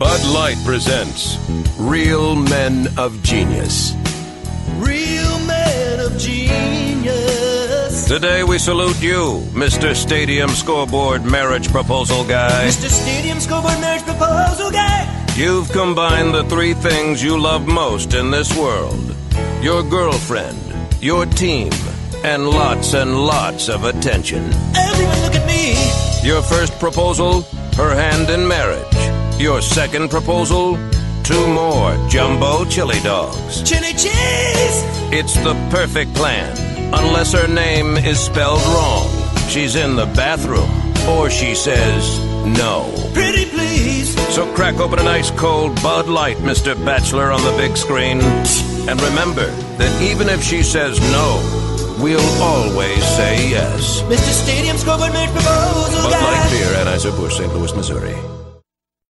Bud Light presents Real Men of Genius. Real men of genius. Today we salute you, Mr. Stadium Scoreboard Marriage Proposal Guy. Mr. Stadium Scoreboard Marriage Proposal Guy. You've combined the three things you love most in this world your girlfriend, your team, and lots and lots of attention. Everyone look at me. Your first proposal, her hand in marriage. Your second proposal, two more jumbo chili dogs. Chili cheese. It's the perfect plan, unless her name is spelled wrong. She's in the bathroom, or she says no. Pretty please. So crack open an ice cold Bud Light, Mr. Bachelor, on the big screen. And remember that even if she says no, we'll always say yes. Mr. Stadium's Marriage Proposal Bud Light Beer, Anheuser-Busch, St. Louis, Missouri.